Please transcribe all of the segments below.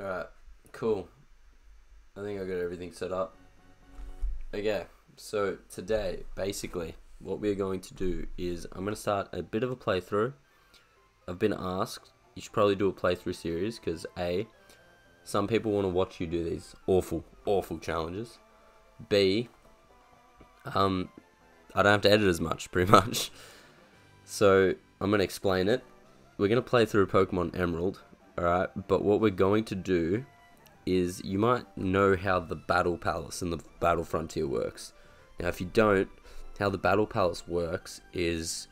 Alright, cool. I think I got everything set up. Okay, so today, basically, what we're going to do is I'm going to start a bit of a playthrough. I've been asked, you should probably do a playthrough series because A, some people want to watch you do these awful, awful challenges. B, um, I don't have to edit as much, pretty much. So I'm going to explain it. We're going to play through Pokemon Emerald, alright? But what we're going to do is you might know how the Battle Palace and the Battle Frontier works. Now, if you don't, how the Battle Palace works is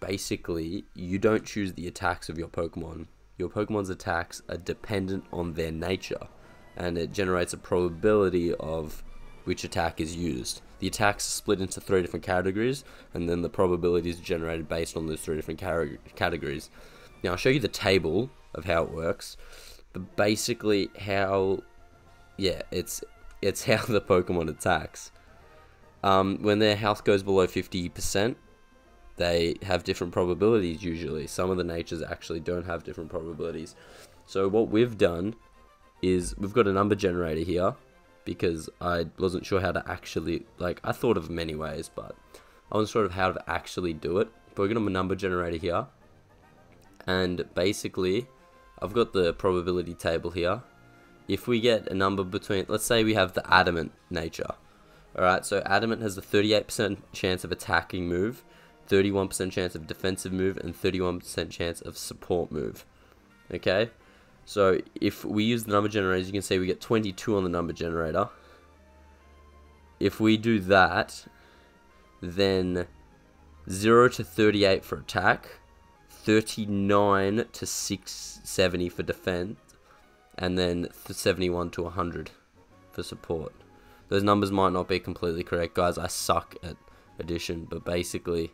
basically you don't choose the attacks of your Pokemon. Your Pokemon's attacks are dependent on their nature, and it generates a probability of which attack is used. The attacks are split into three different categories, and then the probability is generated based on those three different categories. Now, I'll show you the table of how it works, but basically how, yeah, it's it's how the Pokemon attacks. Um, when their health goes below 50%, they have different probabilities usually. Some of the natures actually don't have different probabilities. So what we've done is we've got a number generator here because I wasn't sure how to actually, like, I thought of many ways, but I wasn't sure of how to actually do it. But we're going to have a number generator here. And basically, I've got the probability table here. If we get a number between, let's say we have the adamant nature. Alright, so adamant has a 38% chance of attacking move, 31% chance of defensive move, and 31% chance of support move. Okay? So if we use the number generators, you can see we get 22 on the number generator. If we do that, then 0 to 38 for attack, 39 to 670 for defense, and then 71 to 100 for support. Those numbers might not be completely correct, guys. I suck at addition, but basically,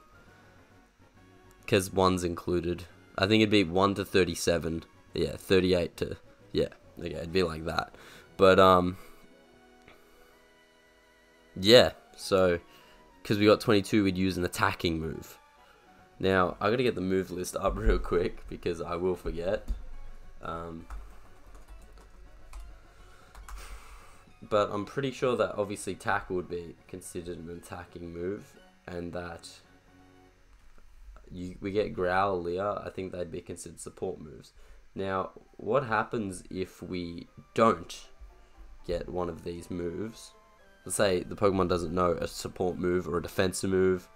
because one's included, I think it'd be 1 to 37 yeah, 38 to, yeah, okay, it'd be like that. But, um, yeah, so, because we got 22, we'd use an attacking move. Now, I gotta get the move list up real quick, because I will forget. Um, but I'm pretty sure that obviously tackle would be considered an attacking move, and that you, we get Growlithe, I think they'd be considered support moves. Now, what happens if we don't get one of these moves? Let's say the Pokemon doesn't know a support move or a defensive move.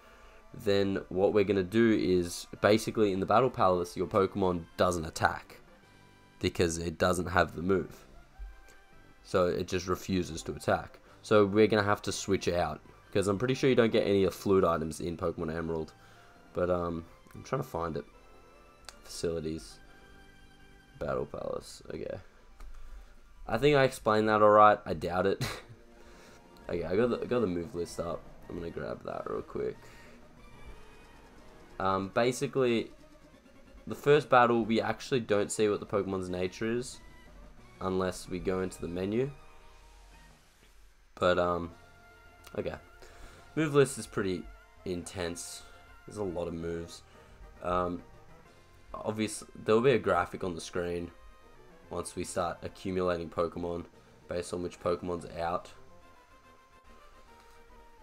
Then what we're going to do is basically in the Battle Palace, your Pokemon doesn't attack because it doesn't have the move. So it just refuses to attack. So we're going to have to switch out because I'm pretty sure you don't get any of fluid items in Pokemon Emerald. But um, I'm trying to find it. Facilities. Battle Palace. Okay. I think I explained that alright. I doubt it. okay, I got the, I got the move list up. I'm gonna grab that real quick. Um, basically, the first battle, we actually don't see what the Pokemon's nature is. Unless we go into the menu. But, um, okay. Move list is pretty intense. There's a lot of moves. Um, obviously there will be a graphic on the screen once we start accumulating Pokemon based on which Pokemon's out.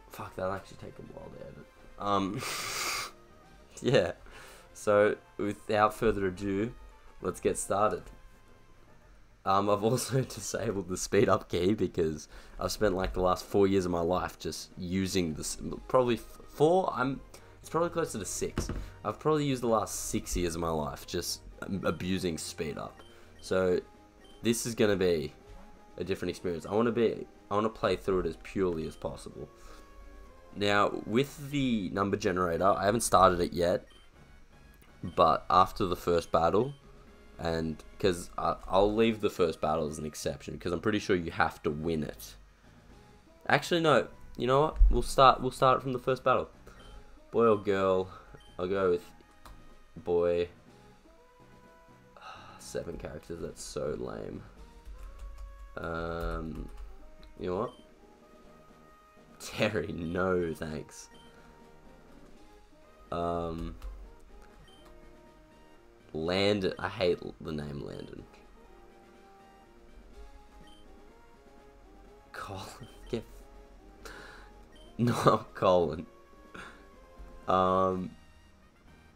Fuck, that'll actually take a while to edit. Um, yeah. So, without further ado, let's get started. Um, I've also disabled the speed up key because I've spent like the last four years of my life just using this. Probably four. I'm it's probably closer to six. I've probably used the last six years of my life just abusing speed up. So this is gonna be a different experience. I want to be, I want to play through it as purely as possible. Now with the number generator, I haven't started it yet, but after the first battle, and because I'll leave the first battle as an exception because I'm pretty sure you have to win it. Actually, no. You know what? We'll start. We'll start it from the first battle. Boy or girl? I'll go with boy. Seven characters, that's so lame. Um, you know what? Terry, no thanks. Um, Landon, I hate the name Landon. Colin. Get not Colin. Um,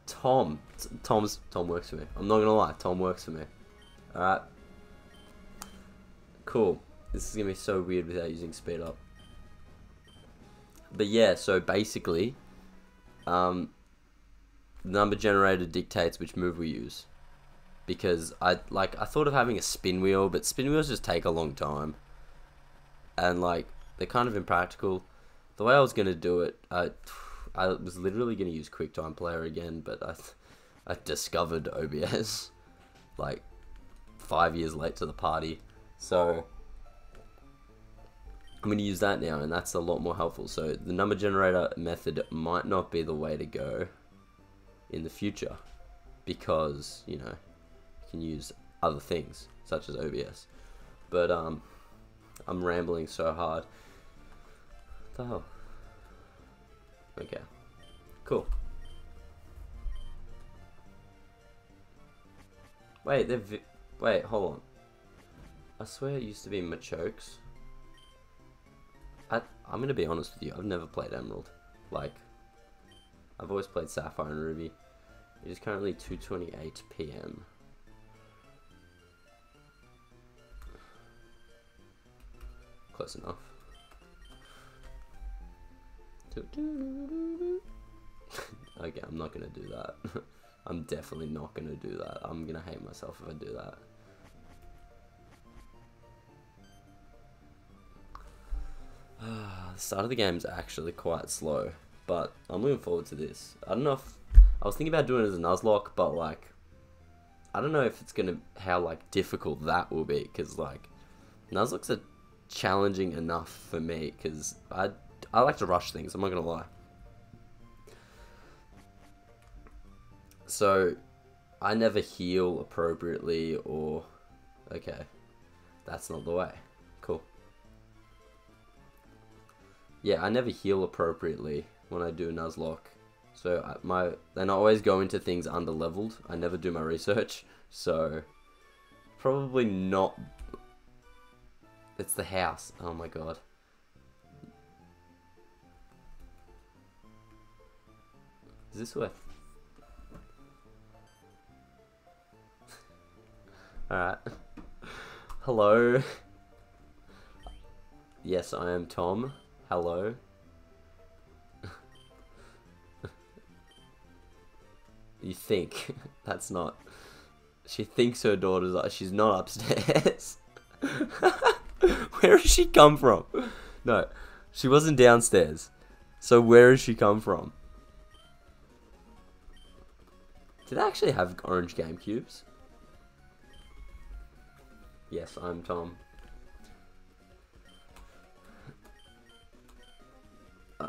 Tom. Tom's Tom works for me. I'm not gonna lie. Tom works for me. All right. Cool. This is gonna be so weird without using speed up. But yeah, so basically, um, the number generator dictates which move we use. Because I like I thought of having a spin wheel, but spin wheels just take a long time. And like they're kind of impractical. The way I was gonna do it, I I was literally gonna use QuickTime Player again, but I I discovered OBS like five years late to the party. So I'm going to use that now, and that's a lot more helpful. So the number generator method might not be the way to go in the future because, you know, you can use other things such as OBS. But um, I'm rambling so hard. What the hell? Okay. Cool. Wait, they've... Wait, hold on. I swear it used to be Machokes. I'm gonna be honest with you, I've never played Emerald. Like, I've always played Sapphire and Ruby. It is currently 2.28 p.m. Close enough. okay, I'm not gonna do that. I'm definitely not gonna do that. I'm gonna hate myself if I do that. Start of the game is actually quite slow, but I'm looking forward to this. I don't know if I was thinking about doing it as a Nuzlocke, but like I don't know if it's gonna how like difficult that will be because like Nuzlocke's are challenging enough for me because I I like to rush things. I'm not gonna lie. So I never heal appropriately or okay, that's not the way. Yeah, I never heal appropriately when I do a Nuzlocke. So I, my then I always go into things under leveled. I never do my research. So probably not. It's the house. Oh my god. Is this worth? Alright. Hello. Yes, I am Tom. Hello? you think. That's not... She thinks her daughter's... Like, she's not upstairs. where has she come from? No, she wasn't downstairs. So where has she come from? Did I actually have orange Game Cubes? Yes, I'm Tom.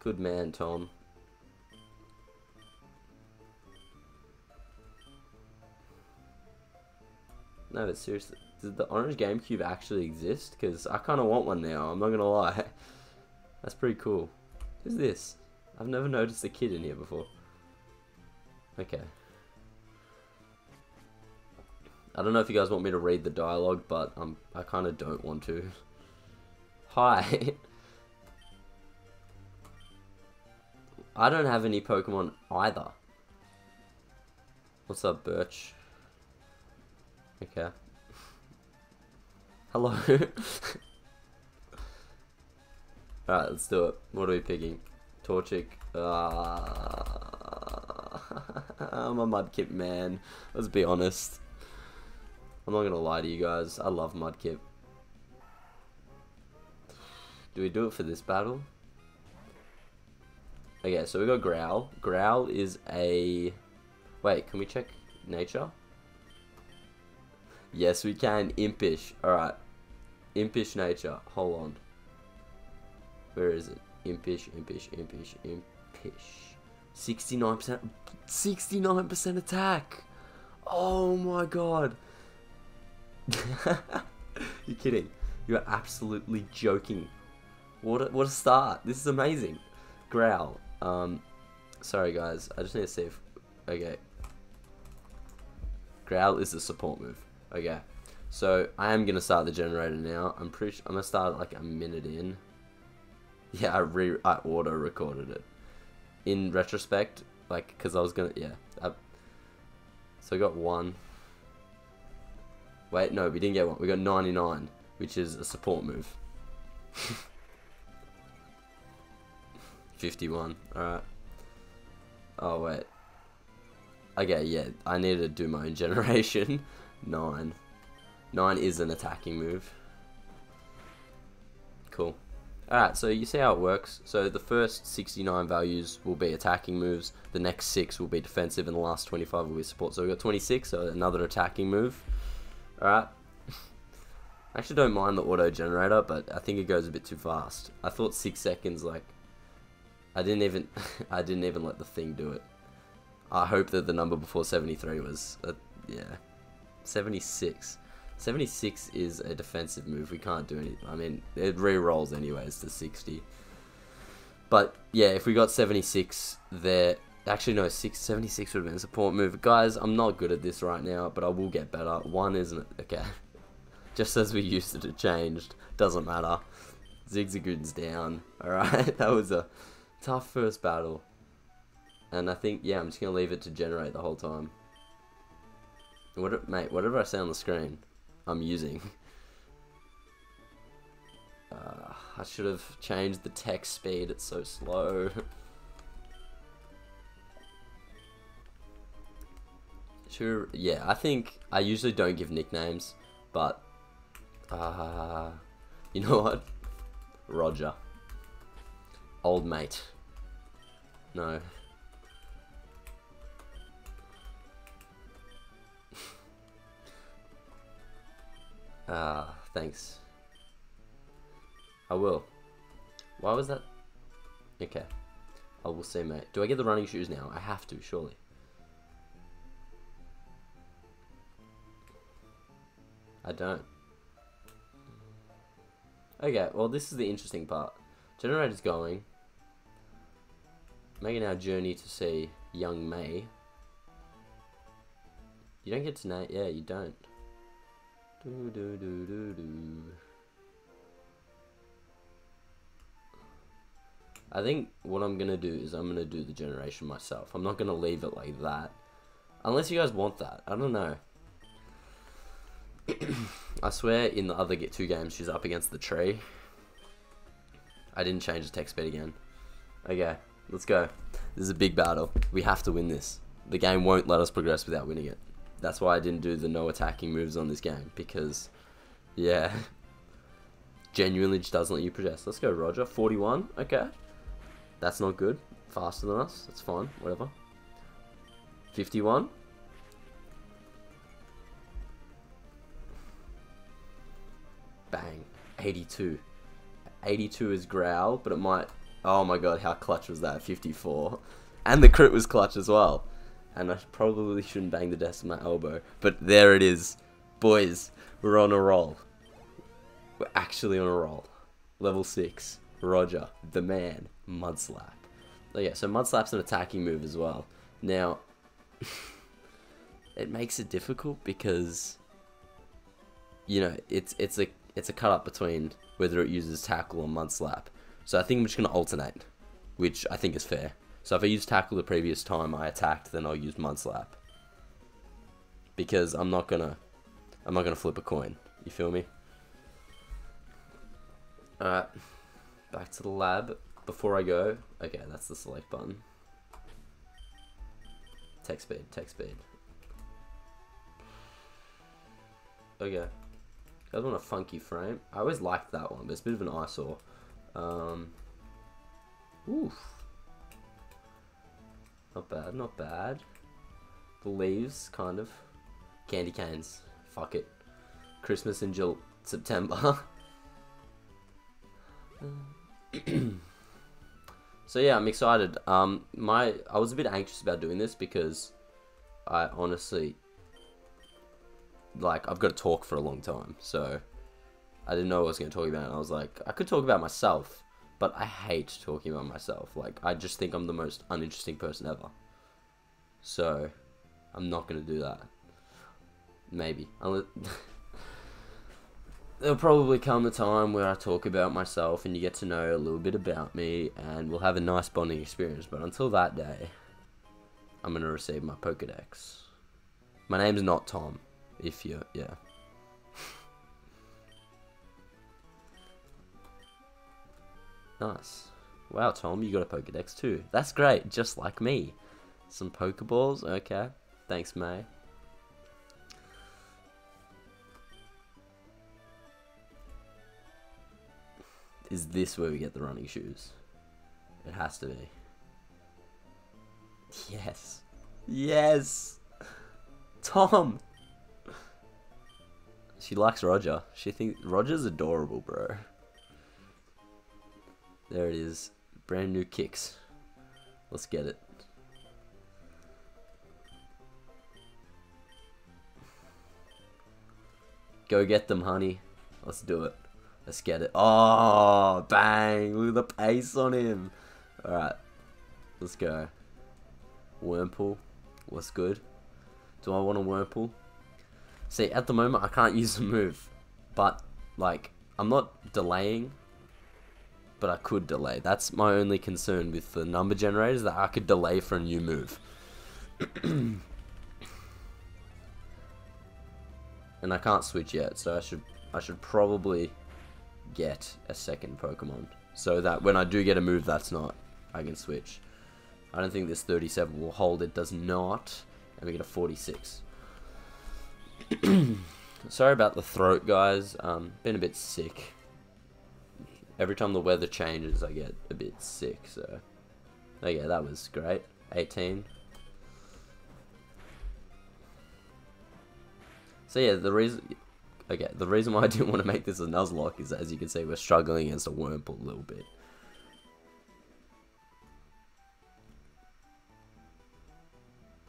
Good man, Tom. No, but seriously, did the orange GameCube actually exist? Because I kind of want one now, I'm not going to lie. That's pretty cool. Who's this? I've never noticed a kid in here before. Okay. I don't know if you guys want me to read the dialogue, but um, I kind of don't want to. Hi. I don't have any Pokemon either. What's up, Birch? Okay. Hello. Alright, let's do it. What are we picking? Torchic. Uh, I'm a Mudkip man. Let's be honest. I'm not gonna lie to you guys. I love Mudkip. Do we do it for this battle? Okay, so we got Growl. Growl is a... Wait, can we check nature? Yes, we can. Impish. Alright. Impish nature. Hold on. Where is it? Impish, impish, impish, impish. 69%. 69% attack. Oh my god. You're kidding. You're absolutely joking. What a, what a start. This is amazing. Growl. Um, sorry guys, I just need to see if, okay. Growl is the support move. Okay. So I am gonna start the generator now. I'm pretty. Sure, I'm gonna start like a minute in. Yeah, I re I auto recorded it. In retrospect, like, cause I was gonna yeah. I, so I got one. Wait, no, we didn't get one. We got 99, which is a support move. 51. Alright. Oh, wait. Okay, yeah, I need to do my own generation. 9. 9 is an attacking move. Cool. Alright, so you see how it works. So the first 69 values will be attacking moves, the next 6 will be defensive, and the last 25 will be support. So we've got 26, so another attacking move. Alright. I actually don't mind the auto generator, but I think it goes a bit too fast. I thought 6 seconds, like... I didn't even... I didn't even let the thing do it. I hope that the number before 73 was... Uh, yeah. 76. 76 is a defensive move. We can't do anything. I mean, it re-rolls anyways to 60. But, yeah, if we got 76 there... Actually, no, 6, 76 would have been a support move. Guys, I'm not good at this right now, but I will get better. 1 isn't... It? Okay. Just as we used it, it changed. Doesn't matter. Zigzagoon's down. Alright, that was a tough first battle. And I think, yeah, I'm just going to leave it to generate the whole time. What, mate, whatever I say on the screen, I'm using. Uh, I should have changed the text speed, it's so slow. Sure, yeah, I think I usually don't give nicknames, but, uh, you know what? Roger. Old mate. No. Ah, uh, thanks. I will. Why was that? Okay. I will say, mate. Do I get the running shoes now? I have to, surely. I don't. Okay, well this is the interesting part. Generator's going. Making our journey to see young May. You don't get to name, yeah, you don't. Do do do do do. I think what I'm gonna do is I'm gonna do the generation myself. I'm not gonna leave it like that. Unless you guys want that. I don't know. I swear in the other two games she's up against the tree. I didn't change the text speed again. Okay, let's go. This is a big battle. We have to win this. The game won't let us progress without winning it. That's why I didn't do the no attacking moves on this game. Because, yeah. Genuinely just doesn't let you progress. Let's go, Roger. 41. Okay. That's not good. Faster than us. That's fine. Whatever. 51. 82. 82 is growl, but it might... Oh my god, how clutch was that? 54. And the crit was clutch as well. And I probably shouldn't bang the desk with my elbow. But there it is. Boys, we're on a roll. We're actually on a roll. Level 6. Roger, the man, Mud Slap. Oh yeah, so Mud Slap's an attacking move as well. Now, it makes it difficult because, you know, it's it's a it's a cut up between whether it uses tackle or mud slap. So I think I'm just going to alternate, which I think is fair. So if I use tackle the previous time I attacked, then I'll use mud slap. Because I'm not gonna, I'm not gonna flip a coin. You feel me? Alright, back to the lab. Before I go, okay, that's the select button. Text speed, text speed. Okay. That one a funky frame. I always liked that one, but it's a bit of an eyesore. Um, oof. Not bad, not bad. The leaves, kind of. Candy canes. Fuck it. Christmas in Jul September. so yeah, I'm excited. Um, my I was a bit anxious about doing this because I honestly like I've got to talk for a long time, so I didn't know what I was going to talk about. And I was like, I could talk about myself, but I hate talking about myself. Like I just think I'm the most uninteresting person ever. So I'm not going to do that. maybe. There'll probably come a time where I talk about myself and you get to know a little bit about me and we'll have a nice bonding experience. But until that day, I'm going to receive my Pokedex. My name's not Tom, if you, yeah. nice. Wow, Tom, you got a Pokedex too. That's great, just like me. Some Pokeballs, okay. Thanks, May. Is this where we get the running shoes? It has to be. Yes. Yes! Tom! She likes Roger. She thinks Roger's adorable, bro. There it is. Brand new kicks. Let's get it. Go get them, honey. Let's do it. Let's get it. Oh, bang. Look at the pace on him. Alright. Let's go. Wurmple. What's good? Do I want a Wurmple? See, at the moment, I can't use the move. But, like, I'm not delaying. But I could delay. That's my only concern with the number generators, that I could delay for a new move. and I can't switch yet, so I should I should probably get a second Pokemon. So that when I do get a move that's not, I can switch. I don't think this 37 will hold. It does not. And we get a 46. Sorry about the throat, guys. Um, been a bit sick. Every time the weather changes, I get a bit sick. So, oh yeah, that was great. 18. So yeah, the reason Okay, the reason why I didn't want to make this a Nuzlocke is as you can see, we're struggling against a Wurmple a little bit.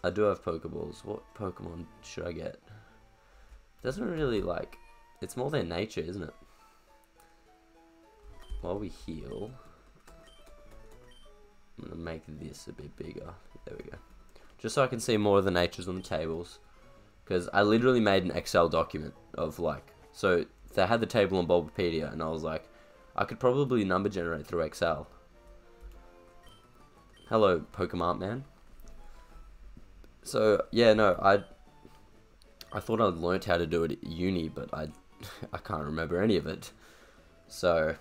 I do have Pokeballs. What Pokemon should I get? Doesn't really, like... It's more their nature, isn't it? While we heal... I'm going to make this a bit bigger. There we go. Just so I can see more of the natures on the tables. Because I literally made an Excel document of like, so they had the table on Bulbapedia, and I was like, I could probably number generate through Excel. Hello, Pokemon man. So yeah, no, I I thought I'd learned how to do it at uni, but I I can't remember any of it. So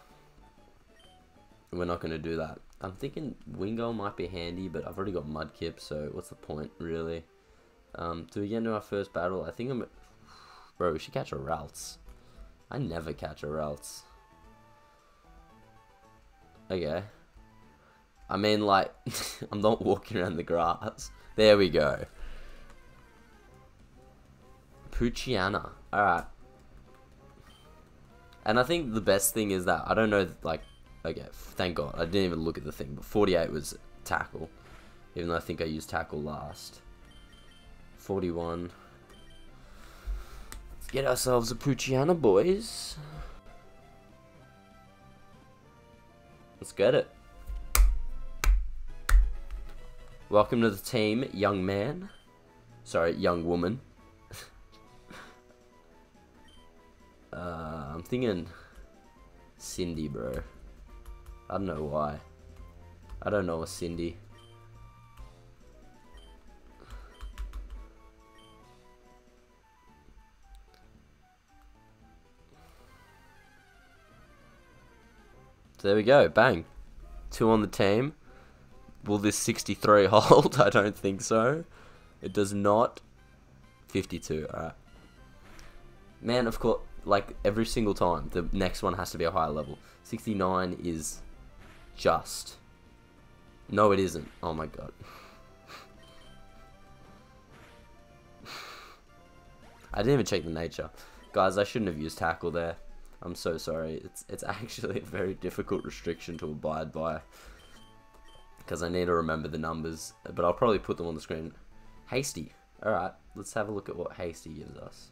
we're not going to do that. I'm thinking Wingull might be handy, but I've already got Mudkip, so what's the point, really? Um, do we get into our first battle? I think I'm... Bro, we should catch a Ralts. I never catch a Ralts. Okay. I mean, like, I'm not walking around the grass. There we go. Poochyena. Alright. And I think the best thing is that, I don't know, like, okay, thank God, I didn't even look at the thing, but 48 was tackle. Even though I think I used tackle last. 41. Let's get ourselves a Poochyena, boys. Let's get it. Welcome to the team, young man. Sorry, young woman. Uh, I'm thinking Cindy, bro. I don't know why. I don't know a Cindy. There we go, bang. Two on the team. Will this 63 hold? I don't think so. It does not. 52, alright. Man, of course, like every single time, the next one has to be a higher level. 69 is just. No, it isn't. Oh my god. I didn't even check the nature. Guys, I shouldn't have used tackle there. I'm so sorry. It's it's actually a very difficult restriction to abide by. Because I need to remember the numbers. But I'll probably put them on the screen. Hasty. Alright, let's have a look at what Hasty gives us.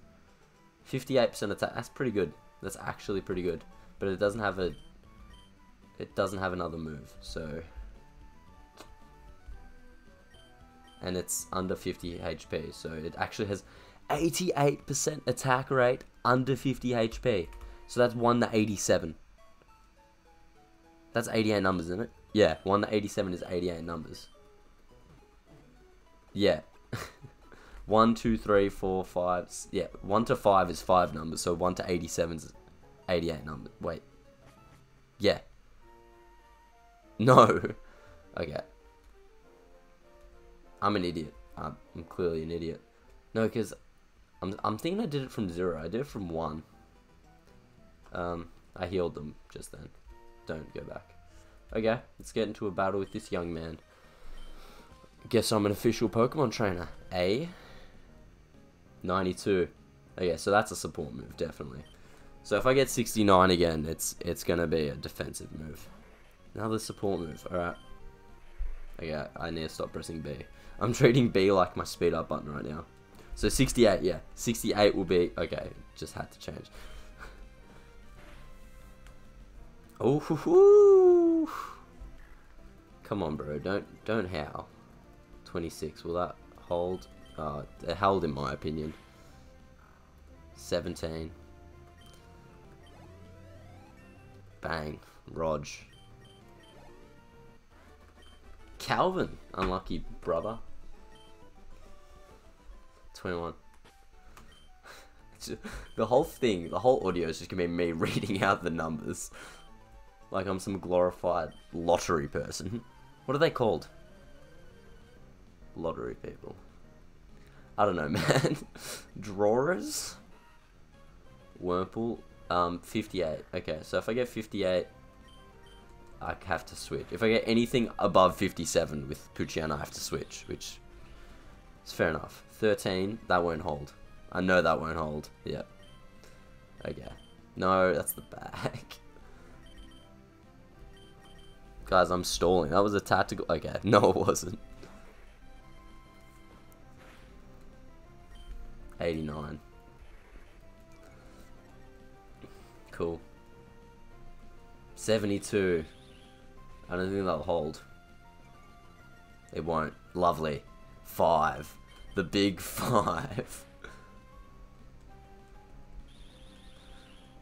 58% attack. That's pretty good. That's actually pretty good. But it doesn't have a... It doesn't have another move, so... And it's under 50 HP, so it actually has 88% attack rate under 50 HP. So that's 1 to 87. That's 88 numbers, isn't it? Yeah, 1 to 87 is 88 numbers. Yeah. 1, 2, 3, 4, 5. Yeah, 1 to 5 is 5 numbers, so 1 to 87 is 88 numbers. Wait. Yeah. No. okay. I'm an idiot. I'm, I'm clearly an idiot. No, because I'm, I'm thinking I did it from 0. I did it from 1. Um, I healed them just then. Don't go back. Okay, let's get into a battle with this young man. Guess I'm an official Pokemon trainer. A. 92. Okay, so that's a support move, definitely. So if I get 69 again, it's it's gonna be a defensive move. Another support move, alright. Okay, I need to stop pressing B. I'm treating B like my speed up button right now. So 68, yeah. 68 will be, okay, just had to change. Oh, hoo, hoo. come on, bro. Don't don't howl. 26. Will that hold? Uh, it held in my opinion. 17. Bang. Rog. Calvin. Unlucky brother. 21. the whole thing, the whole audio is just gonna be me reading out the numbers. Like I'm some glorified lottery person. What are they called? Lottery people. I don't know, man. Drawers? Wurmple? Um, 58. Okay, so if I get 58, I have to switch. If I get anything above 57 with Poochyena, I have to switch, which is fair enough. 13, that won't hold. I know that won't hold. Yep. Okay. No, that's the back. Guys, I'm stalling. That was a tactical... Okay, no it wasn't. 89. Cool. 72. I don't think that'll hold. It won't. Lovely. 5. The big 5.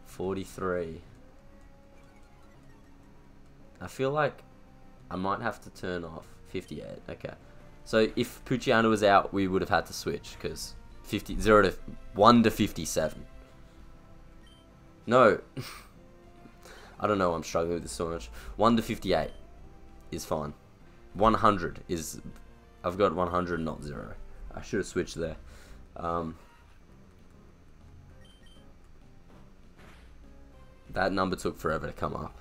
43. I feel like I might have to turn off 58. Okay. So if Poochyena was out, we would have had to switch because 50 0 to 1 to 57. No. I don't know, I'm struggling with this so much. 1 to 58 is fine. 100 is I've got 100 not 0. I should have switched there. Um, that number took forever to come up.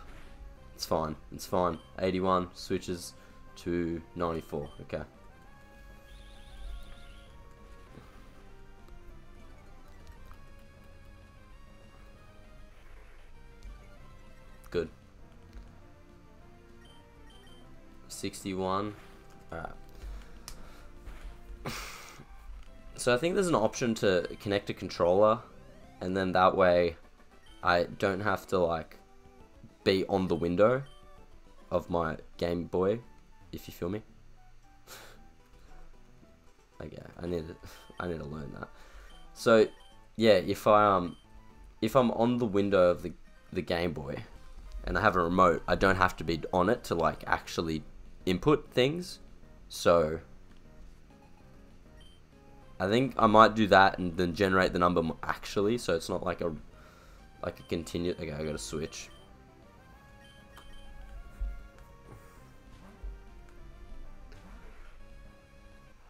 It's fine. It's fine. 81 switches to 94. Okay. Good. 61. Alright. So I think there's an option to connect a controller and then that way I don't have to like be on the window of my Game Boy, if you feel me. okay, I need to, I need to learn that. So, yeah, if I um, if I'm on the window of the the Game Boy, and I have a remote, I don't have to be on it to like actually input things. So, I think I might do that and then generate the number actually, so it's not like a like a continue. Okay, I got to switch.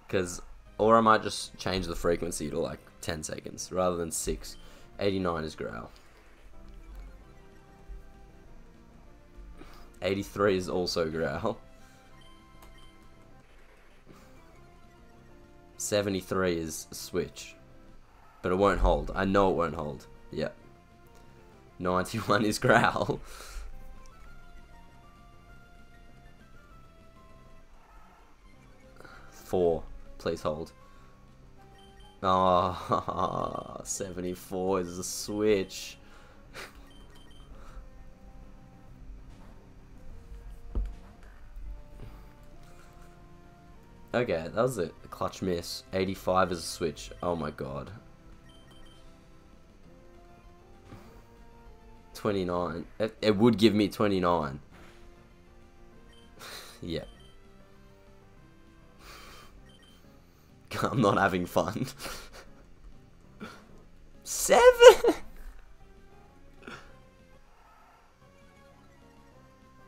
Because, or I might just change the frequency to like 10 seconds rather than 6. 89 is growl. 83 is also growl. 73 is switch. But it won't hold. I know it won't hold. Yep. 91 is growl. Four. Please hold. Oh, 74 is a switch. Okay, that was a clutch miss. 85 is a switch. Oh my god. 29. It, it would give me 29. yeah. I'm not having fun. Seven?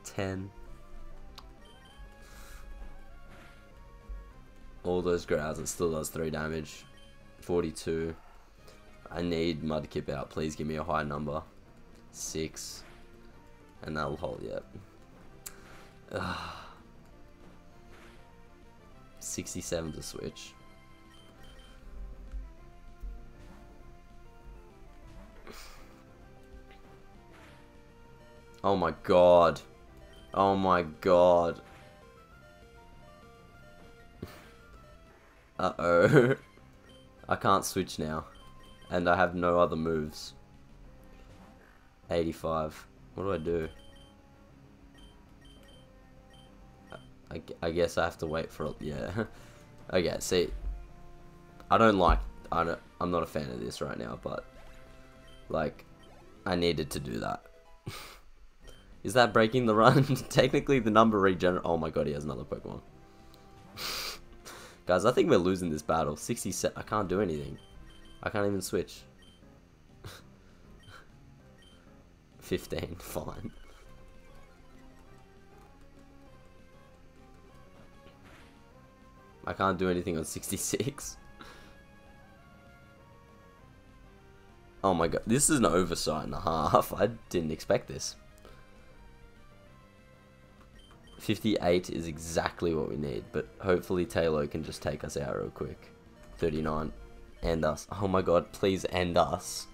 Ten. All those growls, it still does 3 damage. 42. I need Mudkip out. Please give me a high number. 6. And that'll hold, yep. Ugh. 67 to switch. Oh my god. Oh my god. Uh-oh. I can't switch now. And I have no other moves. 85. What do I do? I, I guess I have to wait for... it. Yeah. okay, see. I don't like... I don't, I'm not a fan of this right now, but... Like, I needed to do that. Is that breaking the run? Technically, the number regenerate. Oh my god, he has another Pokemon. Guys, I think we're losing this battle. 67. I can't do anything. I can't even switch. 15. Fine. I can't do anything on 66. Oh my god, this is an oversight and a half. I didn't expect this. 58 is exactly what we need, but hopefully Taillow can just take us out real quick. 39. End us. Oh my god, please end us.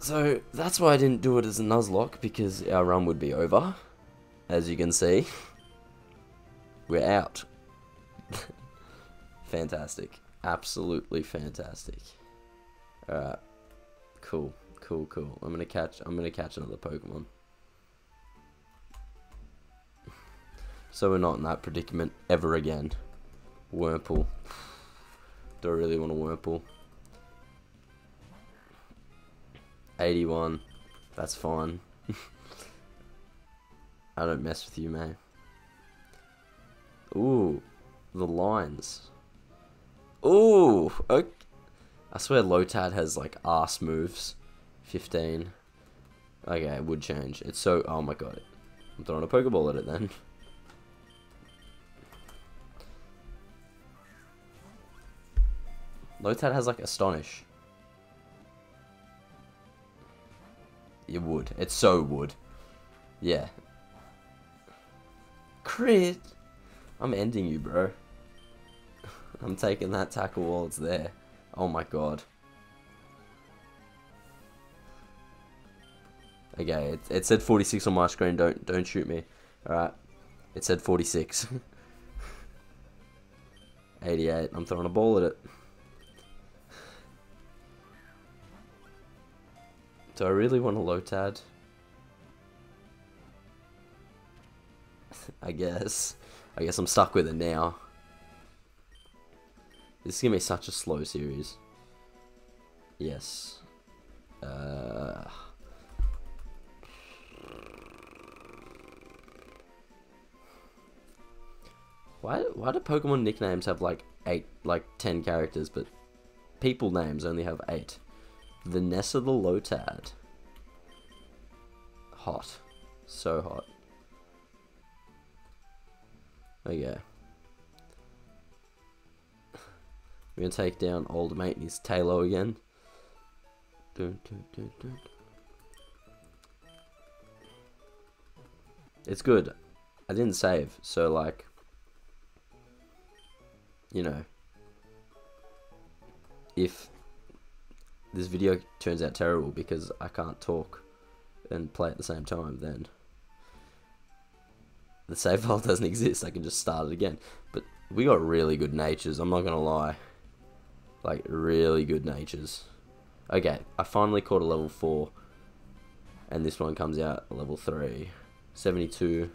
So, that's why I didn't do it as a Nuzlocke, because our run would be over. As you can see. We're out. fantastic. Absolutely fantastic. Alright. Cool. Cool, cool. I'm gonna catch I'm gonna catch another Pokemon. So we're not in that predicament ever again. Wurmple. Do I really want a Wurmple? 81. That's fine. I don't mess with you, man. Ooh, the lines. Ooh, okay. I swear Lotad has like ass moves. 15. Okay, it would change. It's so, oh my god. I'm throwing a Pokeball at it then. Lotad has like Astonish. It would. It so would. Yeah. Crit! I'm ending you, bro. I'm taking that tackle while it's there. Oh my god. Okay, it, it said 46 on my screen. Don't don't shoot me. Alright. It said 46. 88. I'm throwing a ball at it. Do I really want a Lotad? I guess. I guess I'm stuck with it now. This is going to be such a slow series. Yes. Uh... Why, why do Pokemon nicknames have like 8, like 10 characters, but people names only have 8? Vanessa the Lotad. Hot. So hot. Oh, okay. We're gonna take down old mate and his Taillow again. Dun, dun, dun, it's good. I didn't save, so like, you know, if this video turns out terrible because I can't talk and play at the same time, then the save file doesn't exist. I can just start it again. But we got really good natures, I'm not going to lie. Like, really good natures. Okay, I finally caught a level 4. And this one comes out level 3. 72,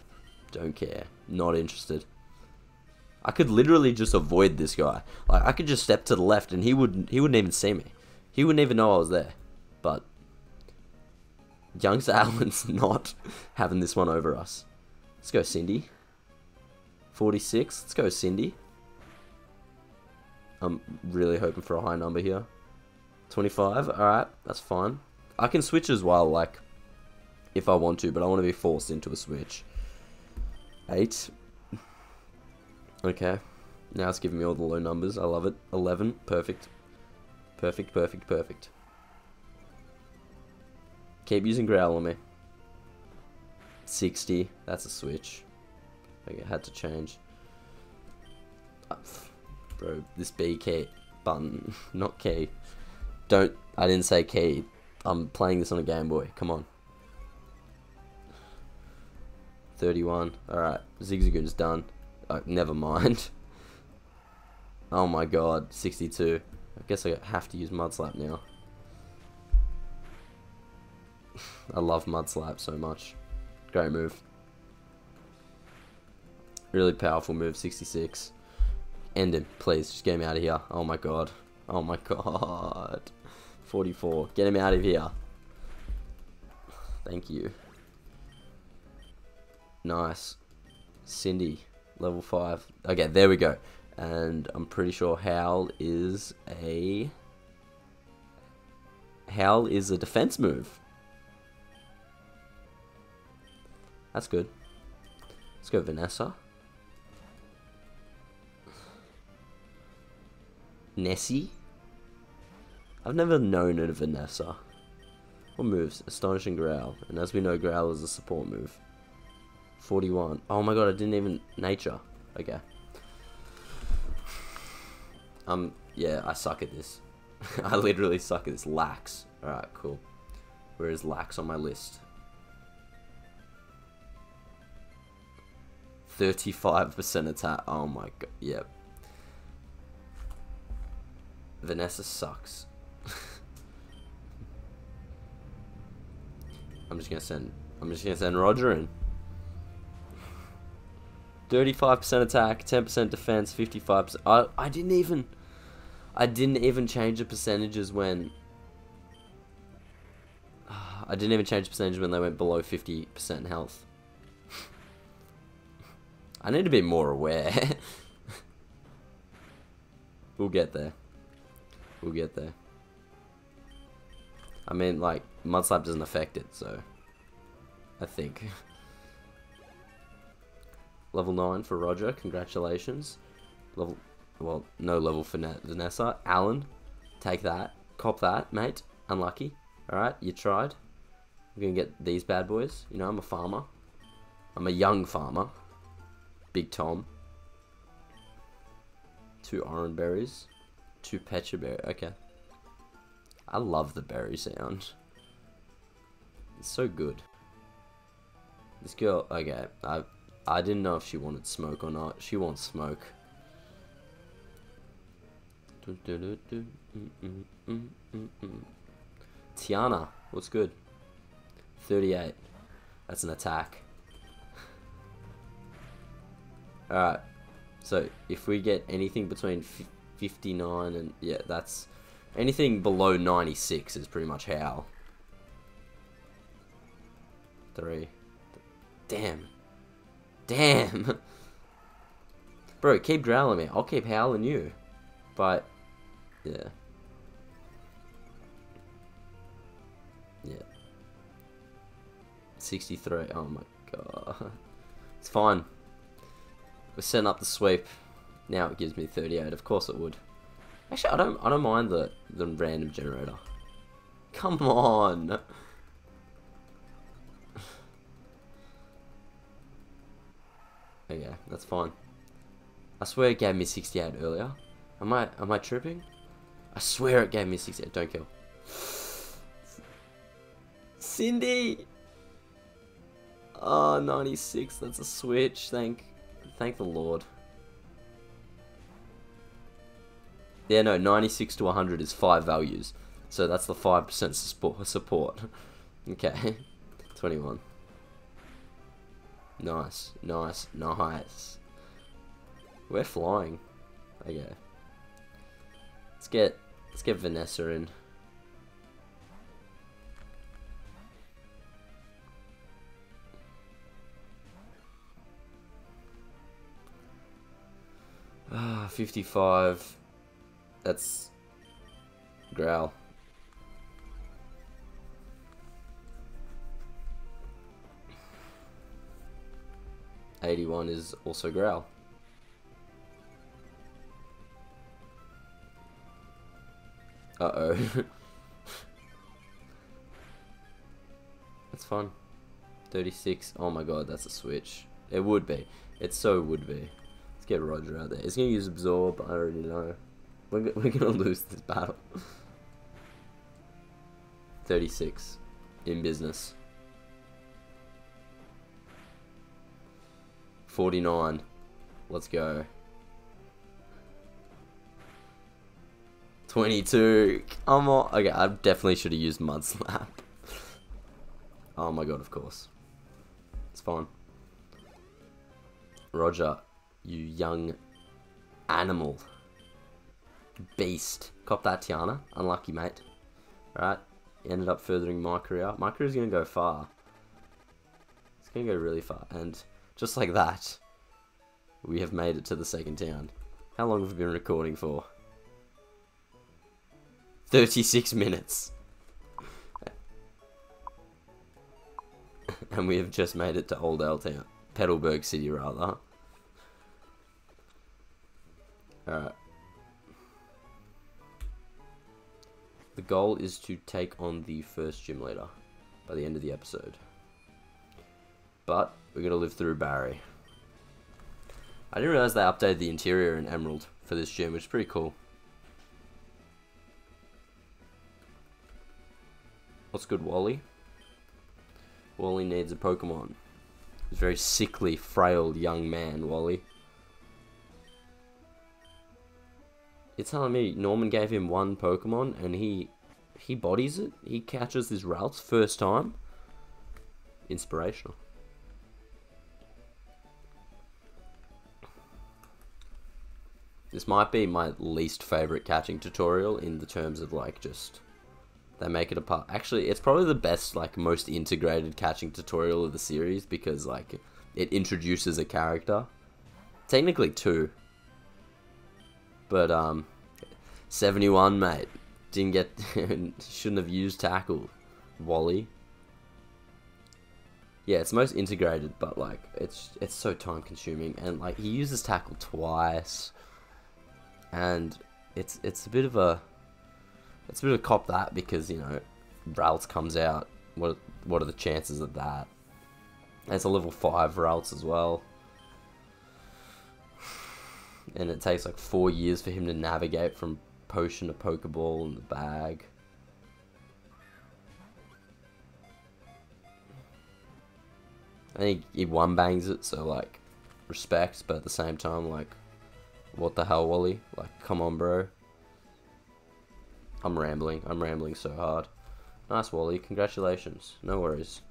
don't care. Not interested. I could literally just avoid this guy. Like, I could just step to the left and he wouldn't, he wouldn't even see me. He wouldn't even know I was there. But Youngster Allen's not having this one over us. Let's go, Cindy. 46. Let's go, Cindy. I'm really hoping for a high number here. 25. Alright, that's fine. I can switch as well, like, if I want to, but I want to be forced into a switch. 8. Okay. Now it's giving me all the low numbers. I love it. 11. Perfect. Perfect, perfect, perfect. Keep using growl on me. 60. That's a switch. Okay, had to change. Uh, bro, this B key button, not key. Don't, I didn't say key. I'm playing this on a Game Boy. Come on. 31. Alright, Zigzagoon's done. Oh, never mind. Oh my god, 62. I guess I have to use Mud Slap now. I love Mud Slap so much. Great move. Really powerful move, 66. End him, please. Just get him out of here. Oh my god. Oh my god. 44. Get him out of here. Thank you. Nice. Cindy, level 5. Okay, there we go. And I'm pretty sure Howl is a... Howl is a defense move. That's good. Let's go Vanessa. Nessie? I've never known a Vanessa. What moves? Astonishing Growl. And as we know, Growl is a support move. 41. Oh my god, I didn't even... Nature. Okay. Um, yeah, I suck at this. I literally suck at this. Lax. Alright, cool. Where is Lax on my list? 35% attack. Oh my god. Yep. Vanessa sucks. I'm just gonna send. I'm just gonna send Roger in. 35% attack, 10% defense, 55%. I I didn't even. I didn't even change the percentages when. I didn't even change the percentage when they went below 50% health. I need to be more aware. we'll get there. We'll get there. I mean, like, Mud Slap doesn't affect it, so... I think. level 9 for Roger, congratulations. Level... Well, no level for Vanessa. Allen, take that. Cop that, mate. Unlucky. Alright, you tried. I'm gonna get these bad boys. You know, I'm a farmer. I'm a young farmer. Big Tom. Two orange berries. Two pecha berry. Okay. I love the berry sound. It's so good. This girl, okay, I I didn't know if she wanted smoke or not. She wants smoke. Mm, mm, mm, Tiana, what's good? 38. That's an attack. Alright. So, if we get anything between 59 and... Yeah, that's... Anything below 96 is pretty much Howl. Three. Damn. Damn! Bro, keep growling me. I'll keep howling you. But, yeah. Yeah. 63. Oh my god. It's fine. We're setting up the sweep. Now it gives me 38. Of course it would. Actually, I don't. I don't mind the the random generator. Come on. Okay, that's fine. I swear it gave me 68 earlier. Am I am I tripping? I swear it gave me 68. Don't kill. Cindy. Oh, 96. That's a switch. Thank Thank the Lord. Yeah, no, 96 to 100 is 5 values. So that's the 5% support. okay. 21. Nice, nice, nice. We're flying. Okay. Let's get let's get Vanessa in. Ah, 55. That's growl. Eighty-one is also growl. Uh oh. that's fun. Thirty-six. Oh my god, that's a switch. It would be. It so would be. Let's get Roger out there. He's gonna use absorb. I already know. We're, we're gonna lose this battle. 36 in business. 49. Let's go. 22. Come on. Okay, I definitely should have used Mud Slap. Oh my god, of course. It's fine. Roger, you young animal. Beast. Cop that, Tiana. Unlucky, mate. Right. Ended up furthering my career. My career's going to go far. It's going to go really far. And just like that, we have made it to the second town. How long have we been recording for? 36 minutes. and we have just made it to Oldale Town. Petalburg City, rather. Alright. The goal is to take on the first gym leader by the end of the episode. But we're going to live through Barry. I didn't realize they updated the interior in Emerald for this gym, which is pretty cool. What's good, Wally? Wally needs a Pokemon. He's a very sickly, frail young man, Wally. You're telling me Norman gave him one Pokemon and he he bodies it? He catches his Ralts first time? Inspirational. This might be my least favorite catching tutorial in the terms of like just they make it a part. Actually, it's probably the best like most integrated catching tutorial of the series because like it introduces a character. Technically two. But um 71 mate. Didn't get shouldn't have used tackle. Wally. Yeah, it's most integrated, but like it's it's so time consuming and like he uses tackle twice and it's it's a bit of a it's a bit of a cop that because you know Ralts comes out. What what are the chances of that? it's a level five Ralts as well, and it takes like four years for him to navigate from potion to Pokeball in the bag. I think he one bangs it, so like respect, but at the same time, like what the hell, Wally? Like, come on, bro. I'm rambling. I'm rambling so hard. Nice, Wally. Congratulations. No worries.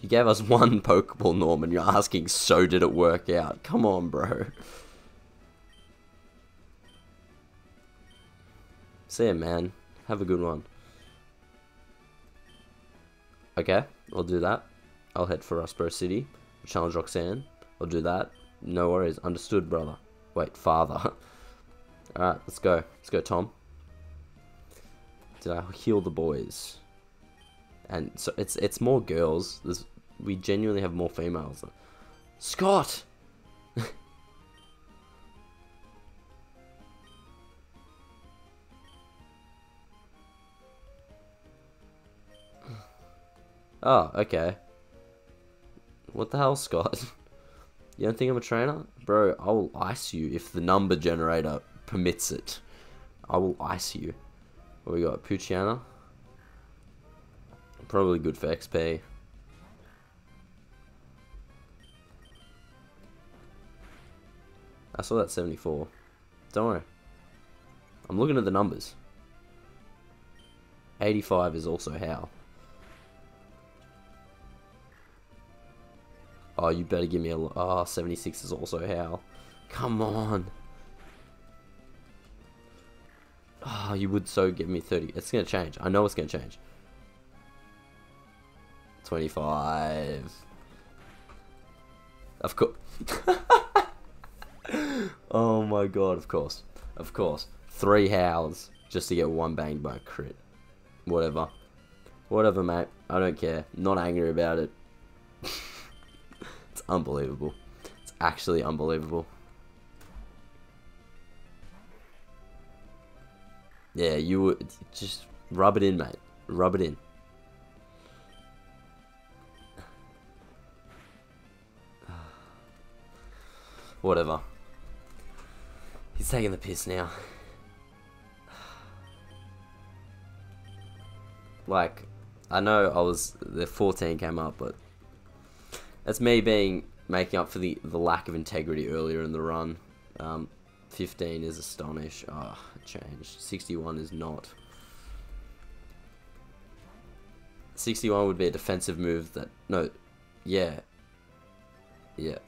You gave us one Pokeball, Norman. You're asking, so did it work out? Come on, bro. See ya, man. Have a good one. Okay, I'll do that. I'll head for Rustboro City. Challenge Roxanne. I'll do that. No worries. Understood, brother. Wait, father. Alright, let's go. Let's go, Tom. Did I heal the boys? And so it's it's more girls. There's, we genuinely have more females. Scott! oh, okay. What the hell, Scott? You don't think I'm a trainer? Bro, I will ice you if the number generator permits it. I will ice you. What we got? Poochyena. Probably good for XP. I saw that 74. Don't worry. I'm looking at the numbers. 85 is also Howl. Oh, you better give me a... Oh, 76 is also Howl. Come on. Oh, you would so give me 30. It's going to change. I know it's going to change. 25. Of course. oh my god, of course. Of course. Three howls just to get one banged by crit. Whatever. Whatever, mate. I don't care. Not angry about it. it's unbelievable. It's actually unbelievable. Yeah, you would just rub it in, mate. Rub it in. Whatever. He's taking the piss now. Like, I know I was the 14 came up, but that's me being making up for the the lack of integrity earlier in the run. Um, 15 is astonish. Oh, changed. 61 is not. 61 would be a defensive move that no, yeah, yeah.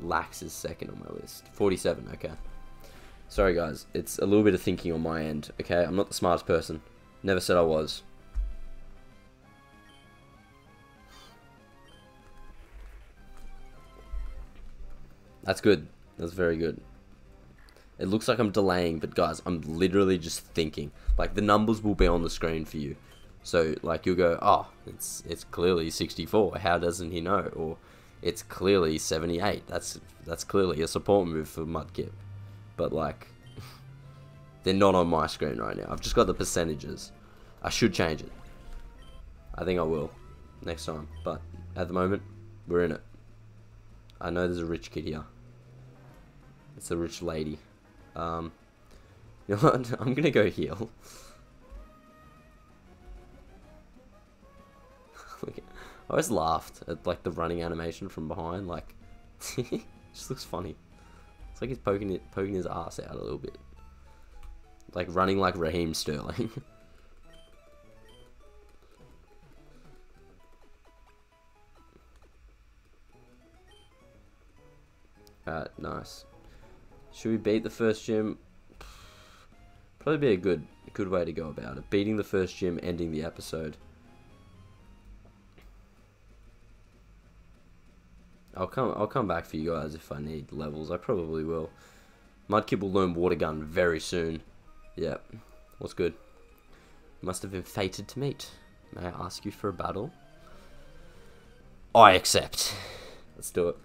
Lax is second on my list. 47, okay. Sorry guys, it's a little bit of thinking on my end, okay? I'm not the smartest person. Never said I was. That's good. That's very good. It looks like I'm delaying, but guys, I'm literally just thinking. Like, the numbers will be on the screen for you. So, like, you'll go, oh, it's, it's clearly 64. How doesn't he know? Or, it's clearly 78. That's that's clearly a support move for Mudkip. But like they're not on my screen right now. I've just got the percentages. I should change it. I think I will next time. But at the moment, we're in it. I know there's a rich kid here. It's a rich lady. Um, you know what? I'm gonna go heal. I always laughed at like the running animation from behind, like just looks funny. It's like he's poking it, poking his ass out a little bit, like running like Raheem Sterling. Alright, nice. Should we beat the first gym? Probably be a good good way to go about it. Beating the first gym, ending the episode. I'll come I'll come back for you guys if I need levels. I probably will. Mudkip will learn Water Gun very soon. Yep. What's good? Must have been fated to meet. May I ask you for a battle? I accept. Let's do it.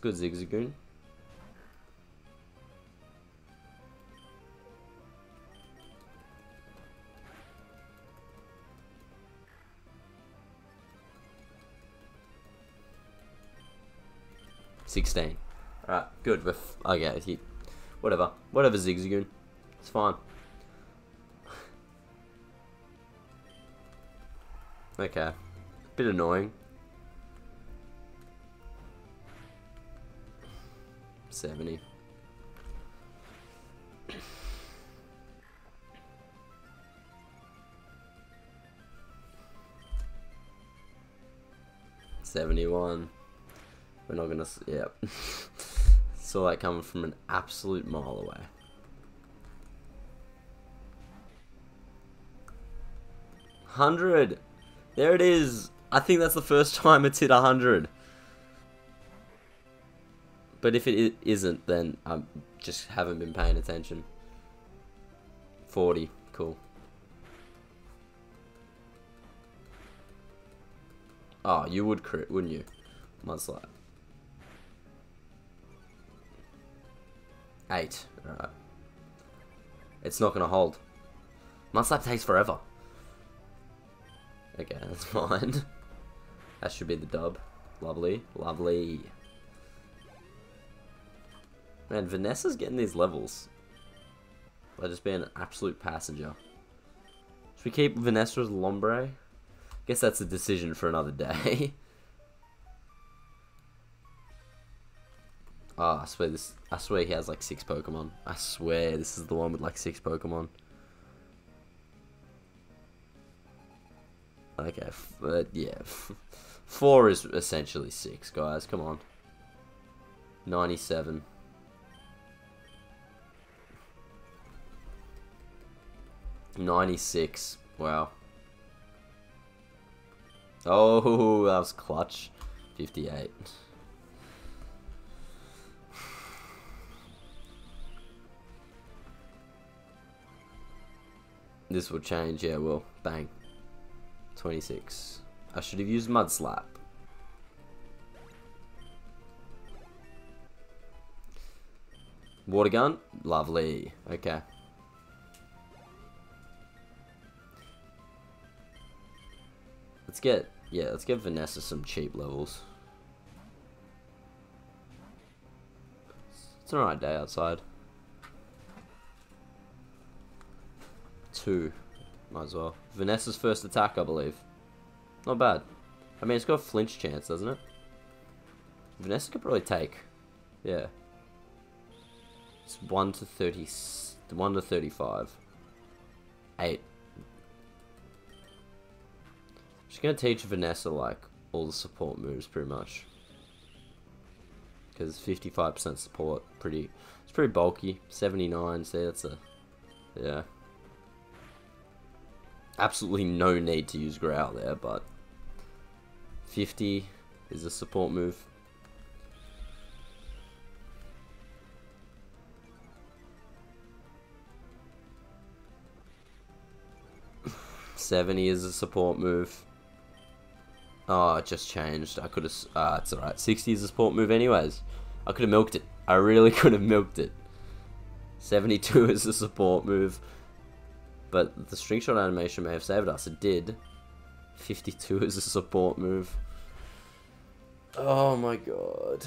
Good, Zigzagoon. 16. Alright, good. With okay, he, whatever. Whatever, Zigzagoon. It's fine. okay. Bit annoying. 70. Seventy-one. We're not gonna, yeah. Saw that coming from an absolute mile away. Hundred! There it is! I think that's the first time it's hit hundred. But if it isn't, then I just haven't been paying attention. 40, cool. Oh, you would crit, wouldn't you? Mudslap. Eight. Alright. It's not going to hold. Mudslap takes forever. Okay, that's fine. that should be the dub. Lovely. Lovely. Man, Vanessa's getting these levels. By just being an absolute passenger. Should we keep Vanessa as Lombre? Guess that's a decision for another day. Oh, I swear this. I swear he has like six Pokemon. I swear this is the one with like six Pokemon. Okay, but uh, yeah, four is essentially six, guys. Come on. Ninety-seven. Ninety-six. Wow. Oh, that was clutch. 58. This will change, yeah, well, bang. 26. I should have used Mud Slap. Water gun? Lovely. Okay. Let's get, yeah, let's get Vanessa some cheap levels. It's an alright day outside. Two. Might as well. Vanessa's first attack, I believe. Not bad. I mean, it's got a flinch chance, doesn't it? Vanessa could probably take. Yeah. It's 1 to 30. 1 to 35. 8. She's gonna teach Vanessa like all the support moves pretty much. Because 55% support, pretty, it's pretty bulky. 79, see that's a, yeah. Absolutely no need to use Growl there, but 50 is a support move. Seventy is a support move. Oh, it just changed. I could have... Ah, it's alright. 60 is a support move anyways. I could have milked it. I really could have milked it. 72 is a support move. But the string shot animation may have saved us. It did. 52 is a support move. Oh my god.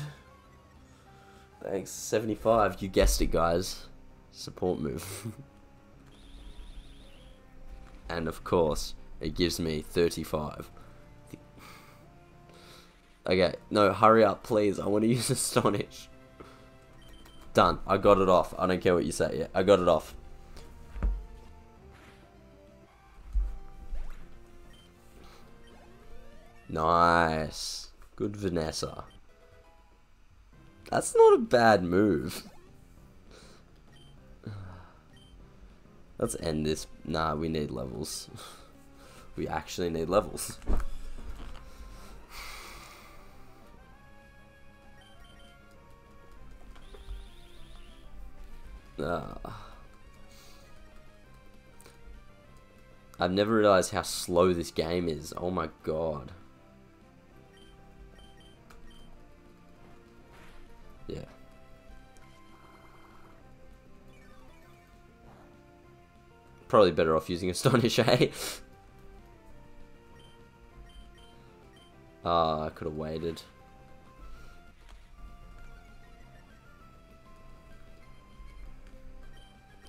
Thanks. 75. You guessed it, guys. Support move. and of course, it gives me 35. Okay, no, hurry up, please. I want to use Astonish. Done. I got it off. I don't care what you say. Yeah, I got it off. Nice. Good Vanessa. That's not a bad move. Let's end this. Nah, we need levels. we actually need levels. Uh, I've never realized how slow this game is. Oh my god. Yeah. Probably better off using Astonish, eh? Ah, uh, I could have waited.